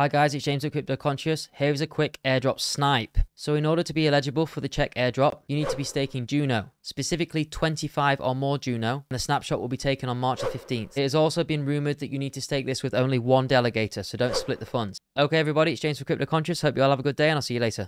Hi guys, it's James with Crypto Conscious. Here is a quick airdrop snipe. So in order to be eligible for the Cheq airdrop, you need to be staking Juno, specifically 25 or more Juno, and the snapshot will be taken on March 15th. It has also been rumored that you need to stake this with only one delegator, so don't split the funds. Okay everybody, it's James with Crypto Conscious. Hope you all have a good day and I'll see you later.